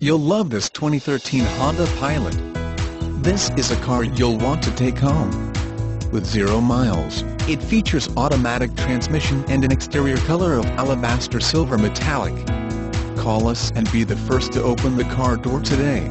You'll love this 2013 Honda Pilot. This is a car you'll want to take home. With zero miles, it features automatic transmission and an exterior color of alabaster silver metallic. Call us and be the first to open the car door today.